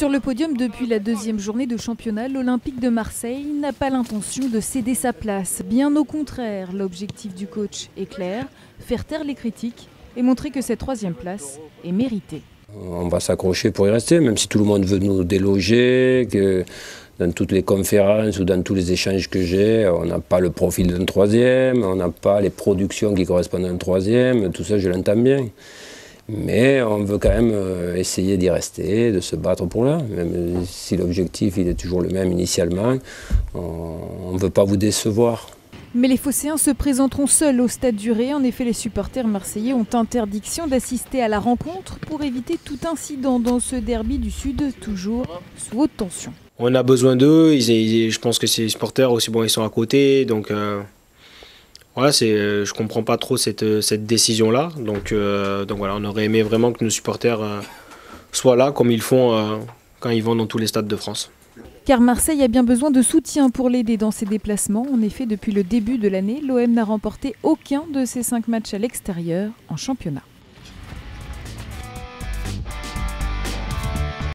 Sur le podium depuis la deuxième journée de championnat, l'Olympique de Marseille n'a pas l'intention de céder sa place. Bien au contraire, l'objectif du coach est clair, faire taire les critiques et montrer que cette troisième place est méritée. On va s'accrocher pour y rester, même si tout le monde veut nous déloger, que dans toutes les conférences ou dans tous les échanges que j'ai, on n'a pas le profil d'un troisième, on n'a pas les productions qui correspondent à un troisième, tout ça je l'entends bien. Mais on veut quand même euh, essayer d'y rester, de se battre pour là, même si l'objectif il est toujours le même initialement. On ne veut pas vous décevoir. Mais les Phocéens se présenteront seuls au stade du Ré. En effet, les supporters marseillais ont interdiction d'assister à la rencontre pour éviter tout incident dans ce derby du Sud, toujours sous haute tension. On a besoin d'eux. Je pense que ces supporters aussi, bon, ils sont à côté, donc. Euh, voilà, c'est, euh, je comprends pas trop cette, euh, décision-là. Donc, euh, on aurait aimé vraiment que nos supporters soient là comme ils font quand ils vont dans tous les stades de France. Car Marseille a bien besoin de soutien pour l'aider dans ses déplacements. En effet, depuis le début de l'année, l'OM n'a remporté aucun de ses cinq matchs à l'extérieur en championnat.